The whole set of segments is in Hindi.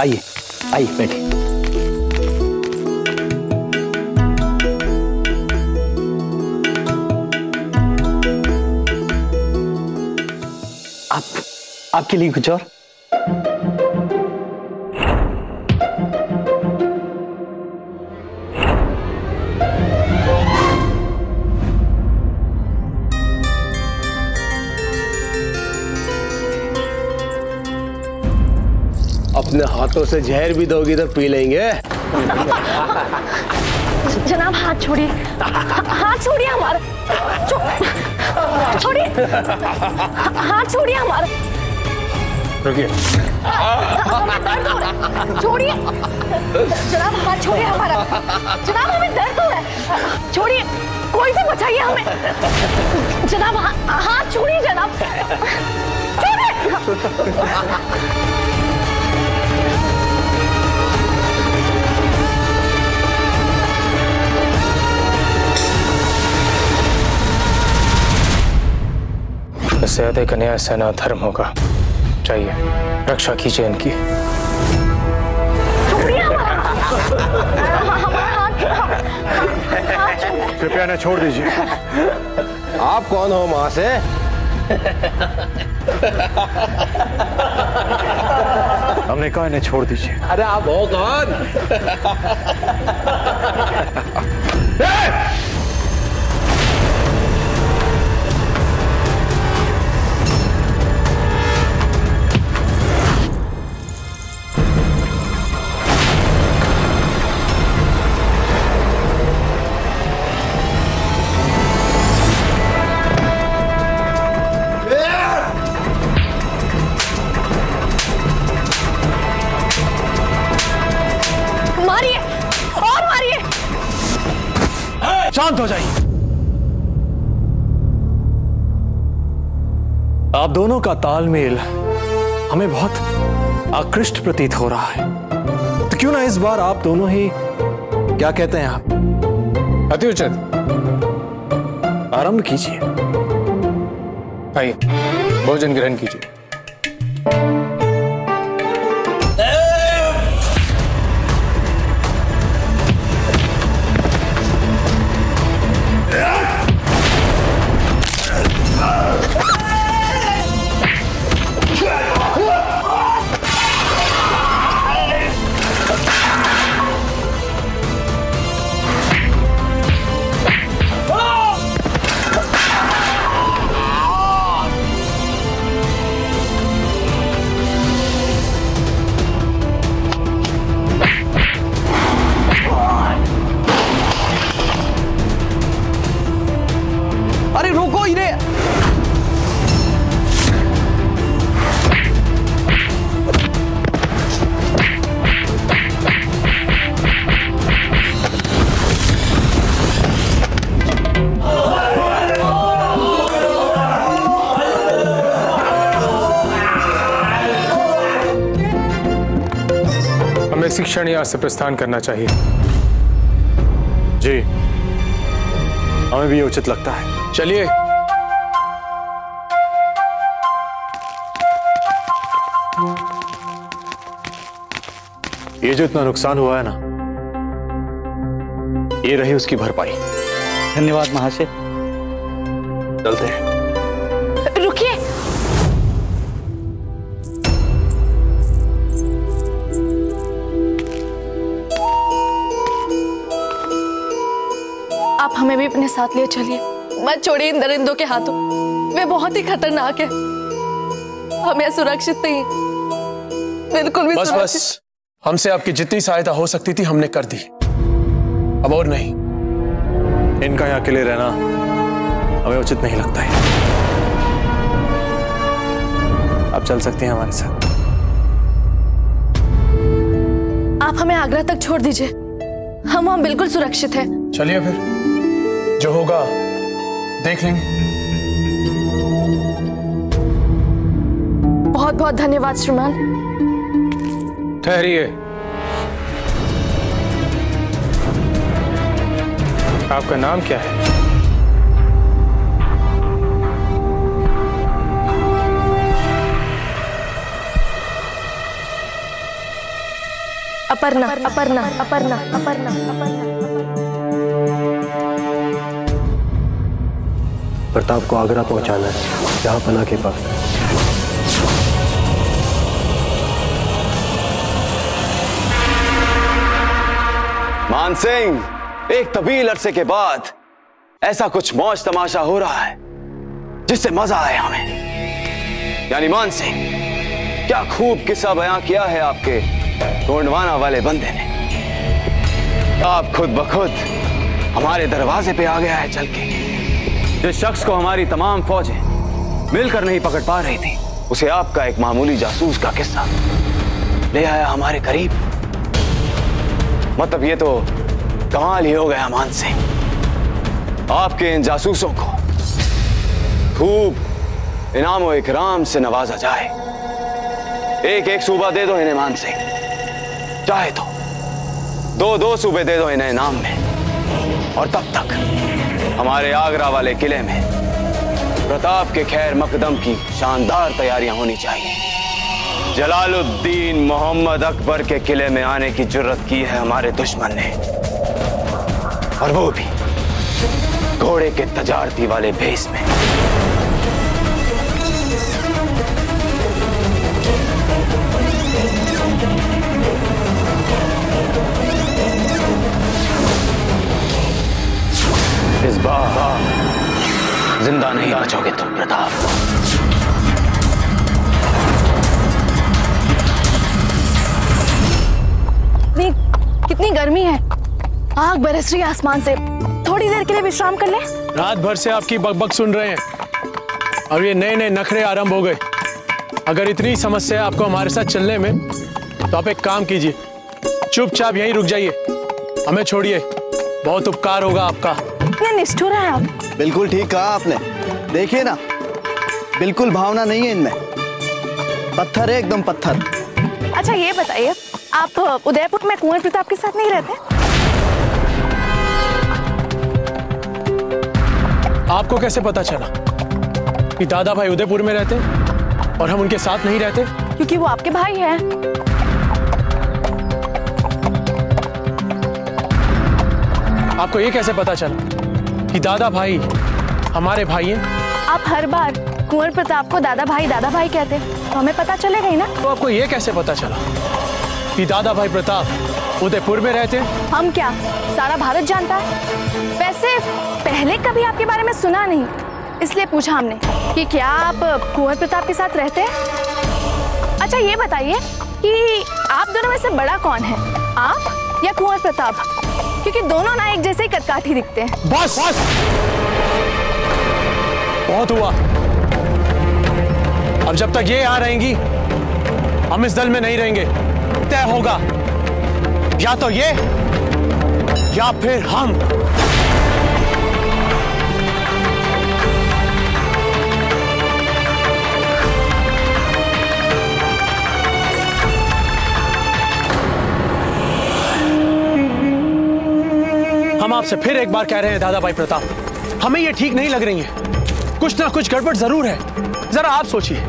आइए आइए बैठिए। आप आपके लिए कुछ और? अपने हाथों से जहर भी दोगी तो पी लेंगे। जनाब हाथ छोड़िए। हाथ छोड़िए हमारा। छोड़िए। हाथ छोड़िए हमारा। रुकिए। हमें दर्द हो रहा है छोड़िए। जनाब हाथ छोड़िए हमारा। जनाब हमें दर्द हो रहा है। छोड़िए। कोई से बचाइए हमें। जनाब हाथ छोड़िए जनाब। छोड़िए। इससे अधिक अन्याय सहना धर्म होगा। चाहिए रक्षा कीजिए इनकी। कृपया इन्हें छोड़ दीजिए। आप कौन हो माँ से? हमने कहा इन्हें छोड़ दीजिए। अरे आप हो कौन? आप दोनों का तालमेल हमें बहुत आकृष्ट प्रतीत हो रहा है। तो क्यों ना इस बार आप दोनों ही क्या कहते हैं आप? अति उचित आरंभ कीजिए। आइए भोजन ग्रहण कीजिए। क्षण यहाँ से प्रस्थान करना चाहिए। जी। हमें भी उचित लगता है। चलिए। ये जो इतना नुकसान हुआ है ना ये रही उसकी भरपाई। धन्यवाद महाशय। चलते हैं। हमें भी अपने साथ ले चलिए। मत छोड़िए इन दरिंदों के हाथों। वे बहुत ही खतरनाक है। हम यहाँ सुरक्षित नहीं। बिल्कुल भी बस बस। हमसे आपकी जितनी सहायता हो सकती थी हमने कर दी। अब और नहीं। इनका यहाँ अकेले रहना हमें उचित नहीं लगता है। आप चल सकते हैं हमारे साथ। आप हमें आगरा तक छोड़ दीजिए। हम वहाँ बिल्कुल सुरक्षित हैं। चलिए फिर। जो होगा देख लेंगे। बहुत बहुत धन्यवाद श्रीमान। ठहरिए। आपका नाम क्या है? अपर्णा। अपर्णा। अपर्णा। अपर्णा। अपर्णा। प्रताप को आगरा पहुंचाना है। जहाँ पना के पास मान सिंह, एक तवील अरसे के बाद ऐसा कुछ मौज तमाशा हो रहा है, जिससे मज़ा आए हमें। यानी मान सिंह, क्या खूब किस्सा बयां किया है आपके गोंडवाना वाले बंदे ने? आप खुद ब खुद हमारे दरवाजे पे आ गया है चल के। जिस शख्स को हमारी तमाम फौजें मिलकर नहीं पकड़ पा रही थी, उसे आपका एक मामूली जासूस का किस्सा ले आया हमारे करीब। मतलब ये तो कमाल ही हो गया मान सिंह। आपके इन जासूसों को खूब इनाम और इकराम से नवाजा जाए। एक एक सूबा दे दो इन्हें मान सिंह। चाहे तो दो दो सूबे दे दो इन्हें इनाम में। और तब तक हमारे आगरा वाले किले में प्रताप के खैर मकदम की शानदार तैयारियाँ होनी चाहिए। जलालुद्दीन मोहम्मद अकबर के किले में आने की ज़रूरत की है हमारे दुश्मन ने। और वो भी घोड़े के तजारती वाले भेस में। बार ज़िंदा नहीं बचोगे तुम प्रताप। कितनी कितनी गर्मी है। आग बरस रही है आसमान से। थोड़ी देर के लिए विश्राम कर ले। रात भर से आपकी बकबक सुन रहे हैं। और ये नए नए नखरे आरंभ हो गए। अगर इतनी समस्या है आपको हमारे साथ चलने में तो आप एक काम कीजिए। चुपचाप यहीं रुक जाइए। हमें छोड़िए। बहुत उपकार होगा आपका। निष्ठुर हैं आप। बिल्कुल ठीक कहा आपने। देखिए ना बिल्कुल भावना नहीं है इनमें। पत्थर है एकदम पत्थर। अच्छा ये बताइए आप उदयपुर में कुंवर प्रताप के साथ नहीं रहते? आपको कैसे पता चला कि दादा भाई उदयपुर में रहते और हम उनके साथ नहीं रहते? क्योंकि वो आपके भाई हैं। आपको ये कैसे पता चला कि दादा भाई हमारे भाई हैं। आप हर बार कुंवर प्रताप को दादा भाई दादा भाई कहते हैं। तो हमें पता चलेगा ही ना? तो आपको ये कैसे पता चला कि दादा भाई प्रताप उदयपुर में रहते हम क्या सारा भारत जानता है? वैसे पहले कभी आपके बारे में सुना नहीं। इसलिए पूछा हमने कि क्या आप कुंवर प्रताप के साथ रहते हैं? अच्छा ये बताइए कि आप दोनों में से बड़ा कौन है? आप या कुंवर प्रताप? क्योंकि दोनों ना एक जैसे ही कटकाठी दिखते हैं। बस। बस बहुत हुआ। अब जब तक ये यहाँ रहेंगी, हम इस दल में नहीं रहेंगे। तय होगा। या तो ये, या फिर हम। हम आपसे फिर एक बार कह रहे हैं दादा भाई प्रताप हमें ये ठीक नहीं लग रही है। कुछ ना कुछ गड़बड़ ज़रूर है। जरा आप सोचिए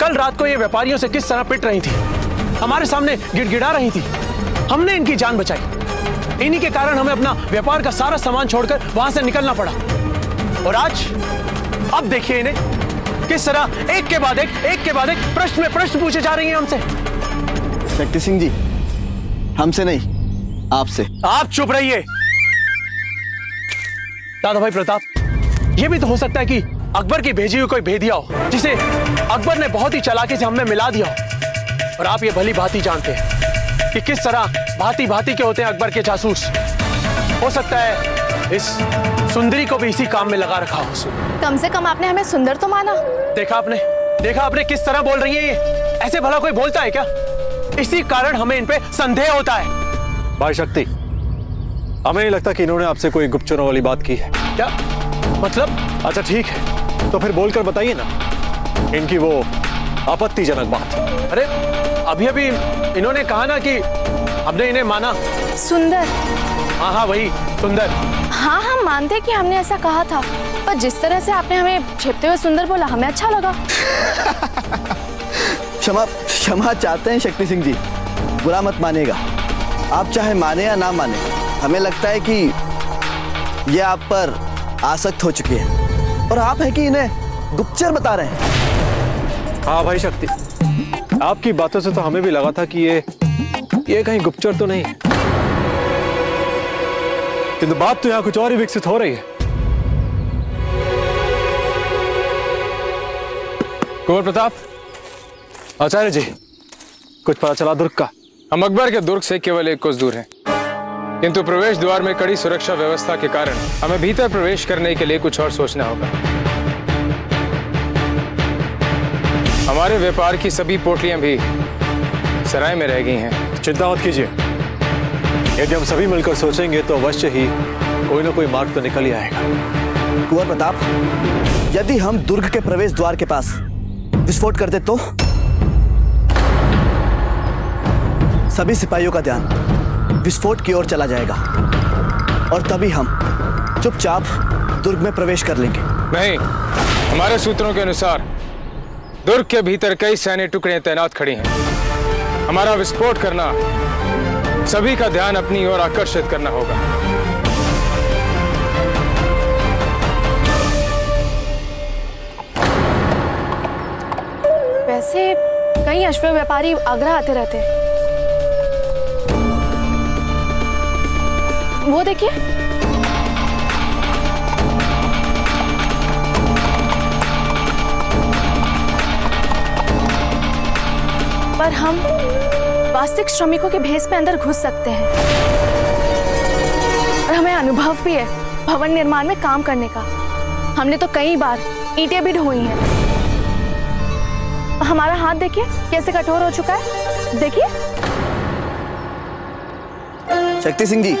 कल रात को ये व्यापारियों से किस तरह पिट रही थी? हमारे सामने गिड़गिड़ा रही थी। हमने इनकी जान बचाई। इन्हीं के कारण हमें अपना व्यापार का सारा सामान छोड़कर वहाँ से निकलना पड़ा। और आज अब देखिए इन्हें किस तरह एक के बाद एक एक के बाद एक प्रश्न में प्रश्न पूछे जा रही हैं हमसे। शक्ति सिंह जी हमसे नहीं आपसे। आप चुप रहिए। दादा भाई प्रताप ये भी तो हो सकता है कि अकबर की भेजी हुई कोई भेदिया हो जिसे अकबर ने बहुत ही चलाकी से हमने मिला दिया हो। और आप ये भली भांति जानते हैं कि किस तरह भांति भांति के होते हैं अकबर के जासूस। हो सकता है इस सुंदरी को भी इसी काम में लगा रखा हो। कम से कम आपने हमें सुंदर तो माना। देखा आपने? देखा आपने किस तरह बोल रही है ये? ऐसे भला कोई बोलता है क्या? इसी कारण हमें इन पे संदेह होता है। भाई शक्ति हमें नहीं लगता कि इन्होंने आपसे कोई गुप्तचरों वाली बात की है। क्या? मतलब? अच्छा ठीक है। तो फिर बोलकर बताइए ना इनकी वो आपत्तिजनक बात। अरे अभी अभी इन्होंने कहा ना कि हमने इन्हें माना। सुंदर। हाँ हाँ वही सुंदर। हाँ हम मानते हैं कि हमने ऐसा कहा था पर जिस तरह से आपने हमें छिपते हुए सुंदर बोला हमें अच्छा लगा। क्षमा क्षमा चाहते हैं शक्ति सिंह जी। बुरा मत मानेगा आप चाहे माने या ना माने हमें लगता है कि ये आप पर आसक्त हो चुकी है। और आप है कि इन्हें गुप्तचर बता रहे हैं। हाँ भाई शक्ति आपकी बातों से तो हमें भी लगा था कि ये ये कहीं गुप्तचर तो नहीं है। किंतु बात तो यहाँ कुछ और ही विकसित हो रही है। कुंवर प्रताप आचार्य जी कुछ पता चला दुर्ग का। हम अकबर के दुर्ग से केवल एक कोस दूर हैं। किंतु प्रवेश द्वार में कड़ी सुरक्षा व्यवस्था के कारण हमें भीतर प्रवेश करने के लिए कुछ और सोचना होगा। हमारे व्यापार की सभी पोटलियाँ भी सराय में रह गई हैं। चिंता मत कीजिए। यदि हम सभी मिलकर सोचेंगे तो अवश्य ही कोई ना कोई मार्ग तो निकल ही आएगा। कुंवर प्रताप यदि हम दुर्ग के प्रवेश द्वार के पास विस्फोट कर दे तो? सभी सिपाहियों का ध्यान। विस्फोट की ओर चला जाएगा। और तभी हम चुपचाप दुर्ग में प्रवेश कर लेंगे। नहीं हमारे सूत्रों के अनुसार दुर्ग के भीतर कई सैन्य टुकड़े तैनात खड़ी हैं। हमारा विस्फोट करना सभी का ध्यान अपनी ओर आकर्षित करना होगा। वैसे कई अश्व व्यापारी आगरा आते रहते हैं। वो देखिए। पर हम वास्तविक श्रमिकों के भेष में अंदर घुस सकते हैं। और हमें अनुभव भी है भवन निर्माण में काम करने का। हमने तो कई बार ईंटें भी ढोई हैं। हमारा हाथ देखिए, कैसे कठोर हो चुका है। देखिए। शक्ति सिंह जी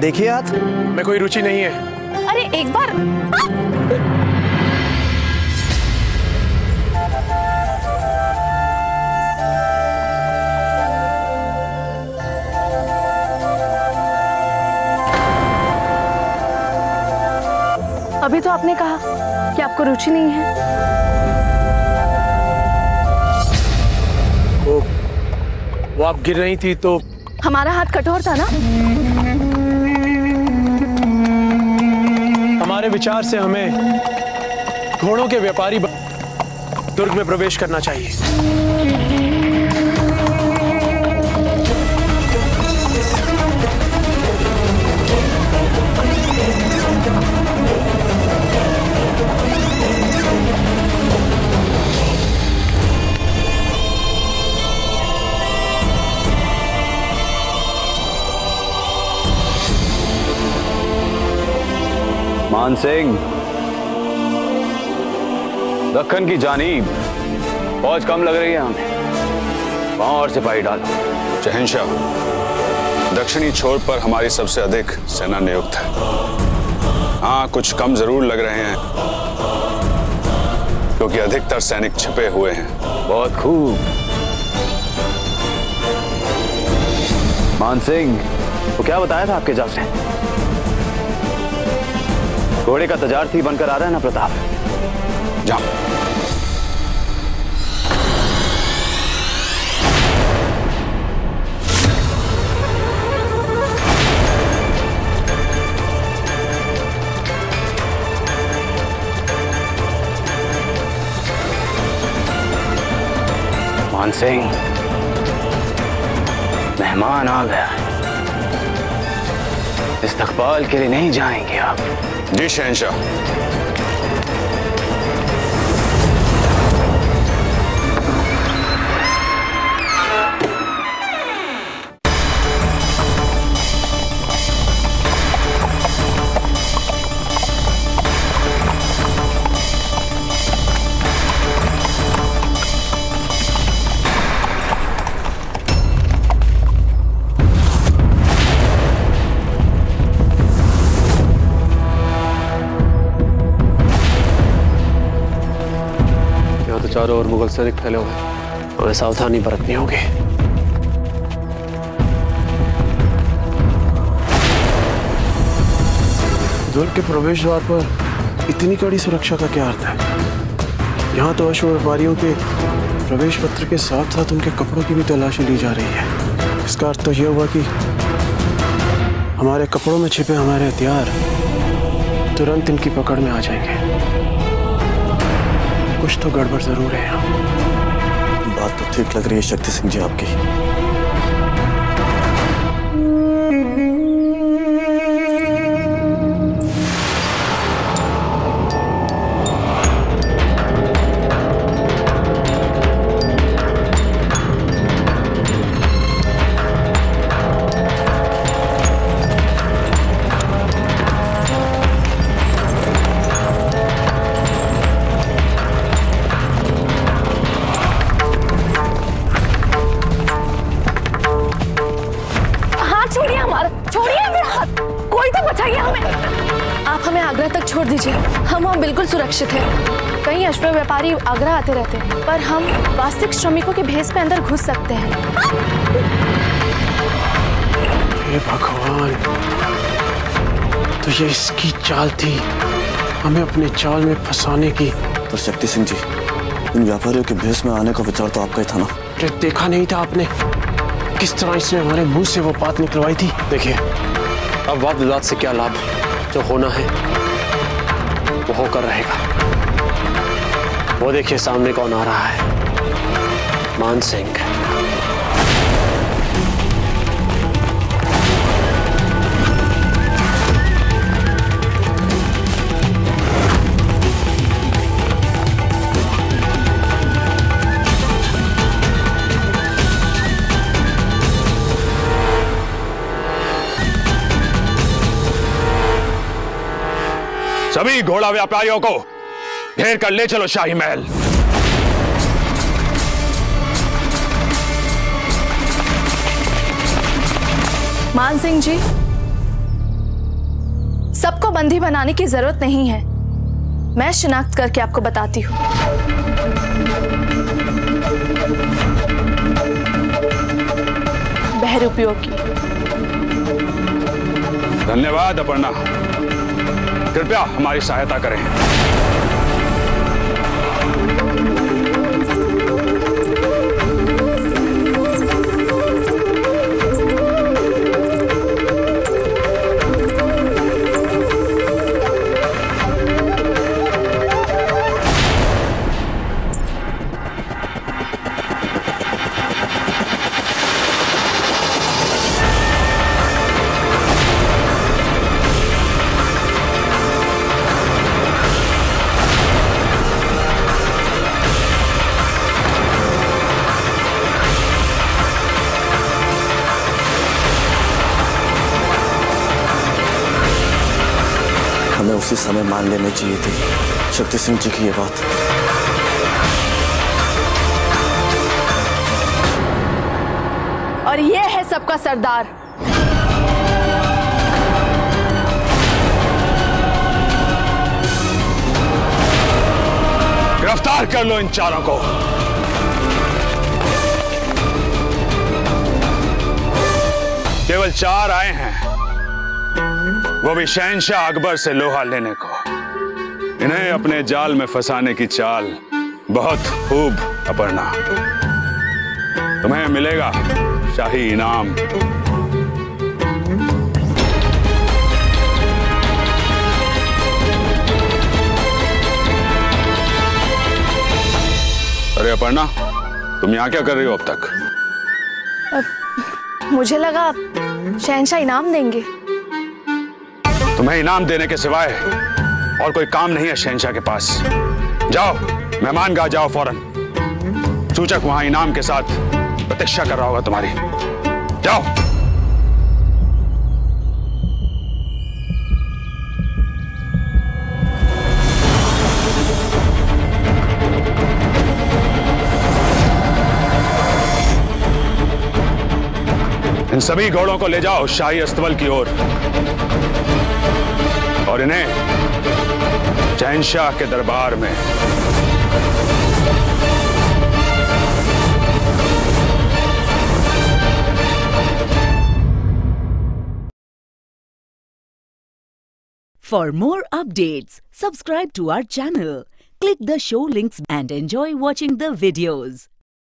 देखिए हाथ। में कोई रुचि नहीं है। अरे एक बार। अभी तो आपने कहा कि आपको रुचि नहीं है। वो वो आप गिर रही थी तो हमारा हाथ कठोर था ना? हमारे विचार से हमें घोड़ों के व्यापारी दुर्ग में प्रवेश करना चाहिए। मान सिंह। दक्कन की जानीब। फौज कम लग रही है हमें। वहाँ और सिपाही डालो। शहनशाह दक्षिणी छोर पर हमारी सबसे अधिक सेना नियुक्त है। हाँ कुछ कम ज़रूर लग रहे हैं क्योंकि अधिकतर सैनिक छिपे हुए हैं। बहुत खूब। मान सिंह वो क्या बताया था आपके जाब से घोड़े का तजारती बनकर आ रहा है ना प्रताप। जाओ। मान सिंह, मेहमान आ गया। इस्तकबाल के लिए नहीं जाएँगे आप। जी शहनशाह यहाँ चारों ओर मुगल सैनिक फैले हुए हमें सावधानी बरतनी होगी। दुर्ग के प्रवेश द्वार पर इतनी कड़ी सुरक्षा का क्या अर्थ है? यहाँ तो अश्व व्यापारियों के प्रवेश पत्र के साथ साथ उनके कपड़ों की भी तलाशी ली जा रही है। इसका अर्थ तो यह हुआ कि हमारे कपड़ों में छिपे हमारे हथियार तुरंत इनकी पकड़ में आ जाएँगे। कुछ तो गड़बड़ ज़रूर है। यहाँ बात तो ठीक लग रही है, शक्ति सिंह जी आपकी। सुरक्षित हैं। कई अश्व व्यापारी आगरा आते रहते हैं पर हम वास्तविक श्रमिकों के भेस पे अंदर घुस सकते हैं। हे भगवान तो ये इसकी चाल थी हमें अपने चाल में फंसाने की। पर शक्ति सिंह जी इन व्यापारियों के भेस में आने का विचार तो आपका ही था ना? अरे देखा नहीं था आपने किस तरह इसने हमारे मुँह से वो बात निकलवाई थी? देखिए अब वाद विवाद से क्या लाभ जो होना है? वो होकर रहेगा। वो देखिए सामने कौन आ रहा है। मान सिंह। सभी घोड़ा व्यापारियों को घेर कर ले चलो शाही महल। मान सिंह जी सबको बंदी बनाने की ज़रूरत नहीं है। मैं शिनाख्त करके आपको बताती हूँ। बहरूपियों की धन्यवाद अपर्णा। कृपया हमारी सहायता करें। हमें उसी समय मान लेनी चाहिए थी। शक्ति सिंह जी की ये बात। और ये है सबका सरदार। गिरफ़्तार कर लो इन चारों को। केवल चार आए हैं। वो भी शहनशाह अकबर से लोहा लेने को। इन्हें अपने जाल में फंसाने की चाल बहुत खूब अपर्णा। तुम्हें मिलेगा शाही इनाम। अरे अपर्णा, तुम यहाँ क्या कर रही हो अब तक? अब मुझे लगा शहनशाह इनाम देंगे। तुम्हें इनाम देने के सिवाय और कोई काम नहीं है शहनशाह के पास। जाओ, मेहमान गा जाओ फ़ौरन। सूचक वहाँ इनाम के साथ प्रतीक्षा कर रहा होगा तुम्हारी। जाओ। इन सभी घोड़ों को ले जाओ शाही अस्तबल की ओर। और इन्हें शहनशाह के दरबार में For more updates, subscribe to our channel, click the show links and enjoy watching the videos.